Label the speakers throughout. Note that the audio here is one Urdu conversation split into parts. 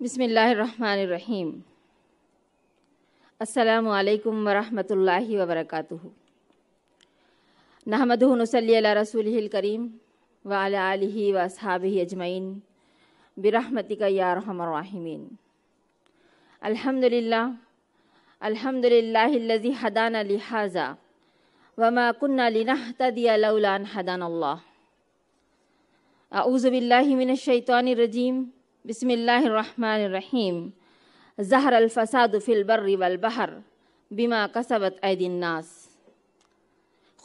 Speaker 1: بسم اللہ الرحمن الرحیم السلام علیکم ورحمۃ اللہ وبرکاتہ نحمد نصلی علی رسول الکریم وعلی آلہ و اصحابہ اجمعین برحمتک یا رحم الراحمین الحمد للہ الحمد للہ الذی حدانا لہذا وما كنا لنهتدي لولا ان هدانا الله اعوذ باللہ من الشیطان الرجیم بسم اللہ الرحمن الرحیم ظہر الفساد فی البر والبحر بما کسبت عید الناس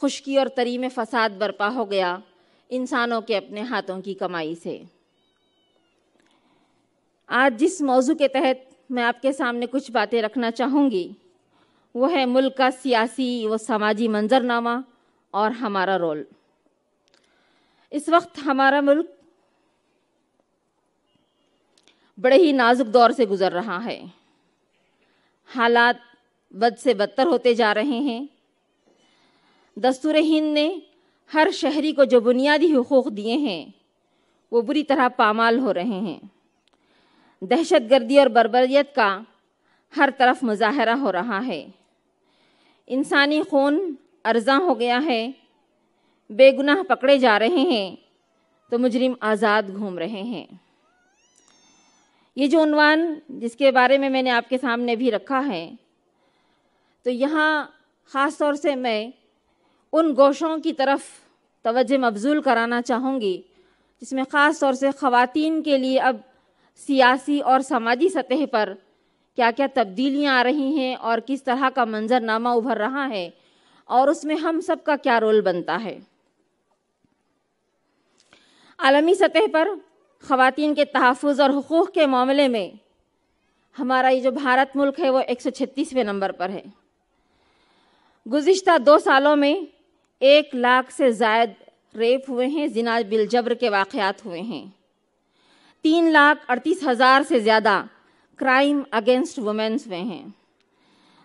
Speaker 1: خشکی اور تری میں فساد برپا ہو گیا انسانوں کے اپنے ہاتھوں کی کمائی سے آج جس موضوع کے تحت میں آپ کے سامنے کچھ باتیں رکھنا چاہوں گی وہ ہے ملک کا سیاسی و سماجی منظرنامہ اور ہمارا رول اس وقت ہمارا ملک بڑے ہی نازک دور سے گزر رہا ہے۔ حالات بد سے بدتر ہوتے جا رہے ہیں۔ دستور ہند نے ہر شہری کو جو بنیادی حقوق دیے ہیں، وہ بری طرح پامال ہو رہے ہیں۔ دہشت گردی اور بربریت کا ہر طرف مظاہرہ ہو رہا ہے۔ انسانی خون ارزاں ہو گیا ہے۔ بے گناہ پکڑے جا رہے ہیں تو مجرم آزاد گھوم رہے ہیں۔ یہ جو عنوان جس کے بارے میں میں نے آپ کے سامنے بھی رکھا ہے، تو یہاں خاص طور سے میں ان گوشوں کی طرف توجہ مبزول کرانا چاہوں گی، جس میں خاص طور سے خواتین کے لیے اب سیاسی اور سماجی سطح پر کیا کیا تبدیلیاں آ رہی ہیں اور کس طرح کا منظر نامہ ابھر رہا ہے اور اس میں ہم سب کا کیا رول بنتا ہے۔ عالمی سطح پر خواتین کے تحفظ اور حقوق کے معاملے میں ہمارا یہ جو بھارت ملک ہے وہ ایک سو چھتیسویں نمبر پر ہے۔ گزشتہ دو سالوں میں ایک لاکھ سے زائد ریپ ہوئے ہیں، زنا بالجبر کے واقعات ہوئے ہیں۔ تین لاکھ اڑتیس ہزار سے زیادہ کرائم اگینسٹ وومنس ہوئے ہیں۔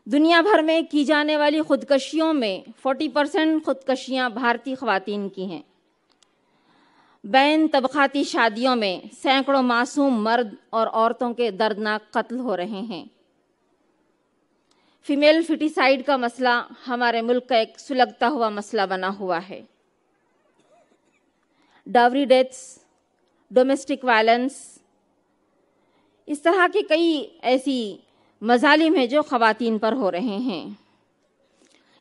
Speaker 1: دنیا بھر میں کی جانے والی خودکشیوں میں فورٹی پرسنٹ خودکشیاں بھارتی خواتین کی ہیں۔ بین طبقاتی شادیوں میں سینکڑوں معصوم مرد اور عورتوں کے دردناک قتل ہو رہے ہیں۔ فیمیل فٹیسائڈ کا مسئلہ ہمارے ملک کا ایک سلگتا ہوا مسئلہ بنا ہوا ہے۔ ڈاوری ڈیتھس، ڈومیسٹک وائلنس، اس طرح کے کئی ایسی مظالم ہیں جو خواتین پر ہو رہے ہیں۔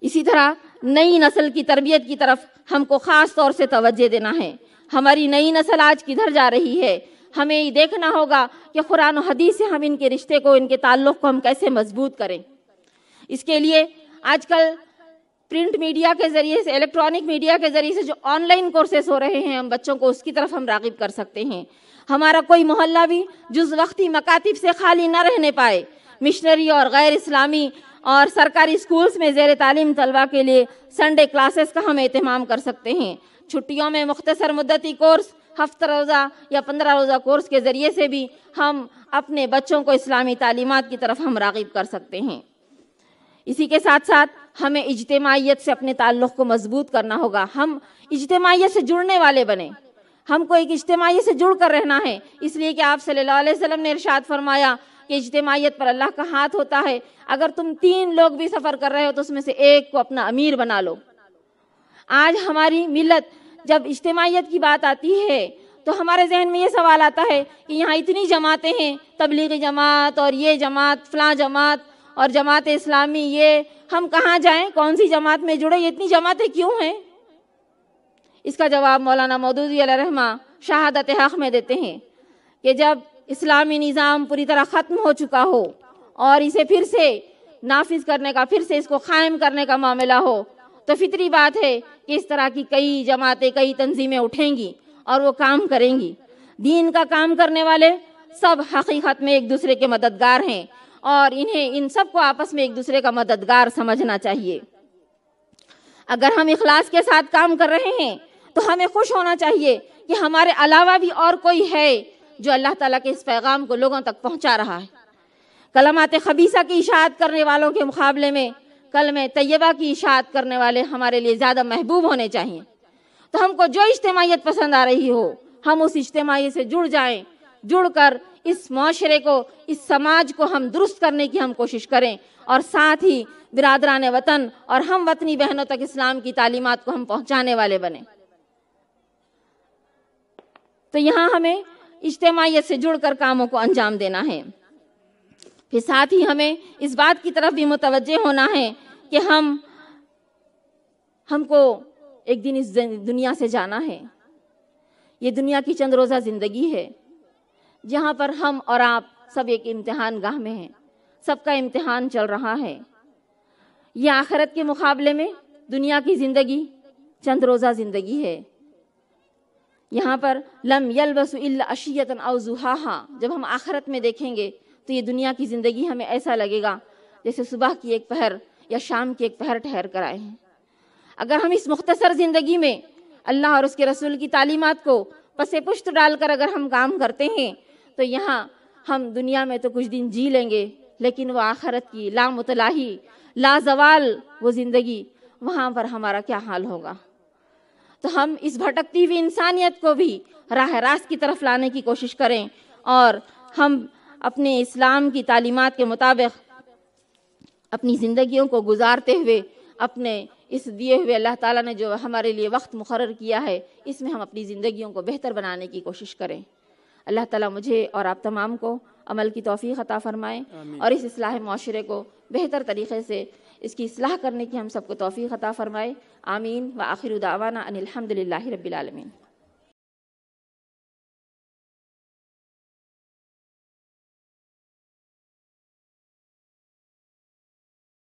Speaker 1: اسی طرح نئی نسل کی تربیت کی طرف ہم کو خاص طور سے توجہ دینا ہے۔ ہماری نئی نسل آج کدھر جا رہی ہے؟ ہمیں یہ دیکھنا ہوگا کہ قرآن و حدیث سے ہم ان کے رشتے کو، ان کے تعلق کو ہم کیسے مضبوط کریں۔ اس کے لیے آج کل پرنٹ میڈیا کے ذریعے سے، الیکٹرانک میڈیا کے ذریعے سے جو آن لائن کورسز ہو رہے ہیں، ہم بچوں کو اس کی طرف ہم راغب کر سکتے ہیں۔ ہمارا کوئی محلہ بھی جز وقتی مکاتب سے خالی نہ رہنے پائے۔ مشنری اور غیر اسلامی اور سرکاری سکولز میں زیر تعلیم طلبہ کے لیے سنڈے کلاسز کا ہم اہتمام کر سکتے ہیں۔ چھٹیوں میں مختصر مدتی کورس، ہفتہ روزہ یا پندرہ روزہ کورس کے ذریعے سے بھی ہم اپنے بچوں کو اسلامی تعلیمات کی طرف ہم راغب کر سکتے ہیں۔ اسی کے ساتھ ساتھ ہمیں اجتماعیت سے اپنے تعلق کو مضبوط کرنا ہوگا۔ ہم اجتماعیت سے جڑنے والے بنے۔ ہم کو ایک اجتماعیت سے جڑ کر رہنا ہے۔ اس لیے کہ آپ صلی اللہ علیہ وسلم نے ارشاد فرمایا کہ اجتماعیت پر اللہ کا ہاتھ ہوتا ہے۔ اگر تم تین لوگ بھی سفر کر رہے ہو تو اس میں سے ایک کو اپنا امیر بنا لو۔ آج ہماری ملت جب اجتماعیت کی بات آتی ہے، تو ہمارے ذہن میں یہ سوال آتا ہے کہ یہاں اتنی جماعتیں ہیں، تبلیغی جماعت اور یہ جماعت، فلاں جماعت اور جماعت اسلامی، یہ ہم کہاں جائیں؟ کون سی جماعت میں جڑے؟ اتنی جماعتیں کیوں ہیں؟ اس کا جواب مولانا مودودی علیہ رحمہ شہادت حق میں دیتے ہیں کہ جب اسلامی نظام پوری طرح ختم ہو چکا ہو اور اسے پھر سے نافذ کرنے کا، پھر سے اس کو قائم کرنے کا معاملہ ہو تو فطری بات ہے کہ اس طرح کی کئی جماعتیں، کئی تنظیمیں اٹھیں گی اور وہ کام کریں گی۔ دین کا کام کرنے والے سب حقیقت میں ایک دوسرے کے مددگار ہیں اور انہیں، ان سب کو آپس میں ایک دوسرے کا مددگار سمجھنا چاہیے۔ اگر ہم اخلاص کے ساتھ کام کر رہے ہیں تو ہمیں خوش ہونا چاہیے کہ ہمارے علاوہ بھی اور کوئی ہے جو اللہ تعالیٰ کے اس پیغام کو لوگوں تک پہنچا رہا ہے۔ کلمات خبیصہ کی اشاعت کرنے والوں کے مقابلے میں کلم طیبہ کی اشاعت کرنے والے ہمارے لیے زیادہ محبوب ہونے چاہیے۔ تو ہم کو جو اجتماعیت پسند آ رہی ہو، ہم اس اجتماعی سے جڑ جائیں، جڑ کر اس معاشرے کو، اس سماج کو ہم درست کرنے کی ہم کوشش کریں۔ اور ساتھ ہی برادران وطن اور ہم وطنی بہنوں تک اسلام کی تعلیمات کو ہم پہنچانے والے بنیں۔ تو یہاں ہمیں اجتماعیت سے جڑ کر کاموں کو انجام دینا ہے۔ پھر ساتھ ہی ہمیں اس بات کی طرف بھی متوجہ ہونا ہے کہ ہم ہم کو ایک دن اس دنیا سے جانا ہے۔ یہ دنیا کی چند روزہ زندگی ہے جہاں پر ہم اور آپ سب ایک امتحان گاہ میں ہیں۔ سب کا امتحان چل رہا ہے۔ یہ آخرت کے مقابلے میں دنیا کی زندگی چند روزہ زندگی ہے۔ یہاں پر لم یلبس الا اشیتا او زحاہا جب ہم آخرت میں دیکھیں گے تو یہ دنیا کی زندگی ہمیں ایسا لگے گا جیسے صبح کی ایک پہر یا شام کی ایک پہر ٹھہر کر آئے ہیں۔ اگر ہم اس مختصر زندگی میں اللہ اور اس کے رسول کی تعلیمات کو پس پشت ڈال کر اگر ہم کام کرتے ہیں تو یہاں ہم دنیا میں تو کچھ دن جی لیں گے، لیکن وہ آخرت کی لا متلاحی لا زوال وہ زندگی وہاں پر ہمارا کیا حال ہوگا؟ تو ہم اس بھٹکتی ہوئی انسانیت کو بھی راہ راست کی طرف لانے کی کوشش کریں اور ہم اپنے اسلام کی تعلیمات کے مطابق اپنی زندگیوں کو گزارتے ہوئے اپنے اس دیے ہوئے اللہ تعالیٰ نے جو ہمارے لیے وقت مقرر کیا ہے اس میں ہم اپنی زندگیوں کو بہتر بنانے کی کوشش کریں۔ اللہ تعالیٰ مجھے اور آپ تمام کو عمل کی توفیق عطا فرمائیں اور اس اصلاح معاشرے کو بہتر طریقے سے اس کی اصلاح کرنے کی ہم سب کو توفیق عطا فرمائے۔ آمین۔ و آخر دعوانا ان الحمد للہ رب العالمین۔